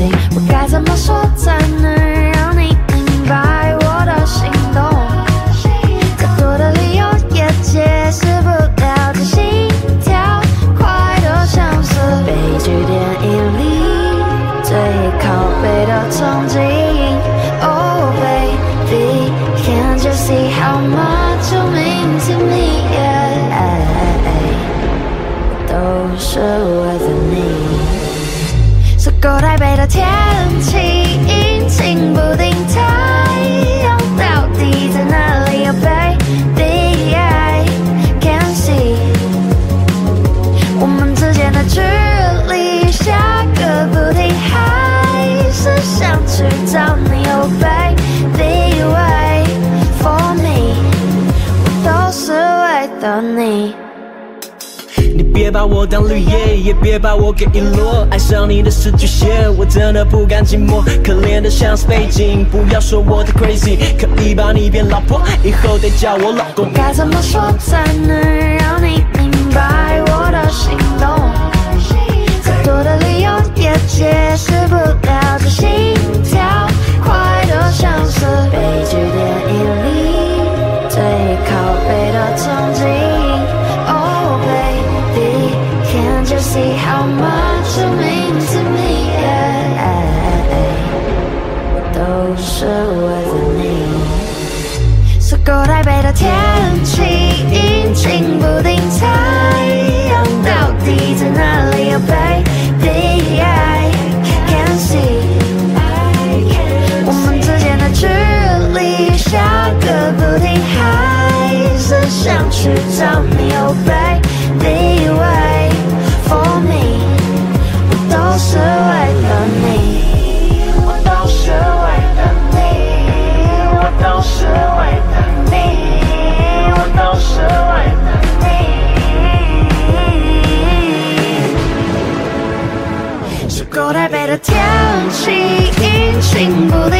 我该怎么说才能让你明白我的心动？再多的理由也解释不了这心跳快得像是悲剧电影里最靠背的场景。Oh baby，can't you see how much you mean to me？、Yeah. 都是为了你。So go to bed. 的天气。别把我当绿叶，也别把我给遗落。爱上你的是巨蟹，我真的不甘寂寞。可怜的像是背景，不要说我太 crazy，可以把你变老婆，以后得叫我老公。该怎么说才能 can't you see how much you mean to me? Yeah, 我都是为了你。是够台北的天气阴晴不定，太阳到底在哪里？Oh baby I can see，我们之间的距离下个不停，还是想去找你都是为了你，我都是为了你。是够台北的天气阴晴不定，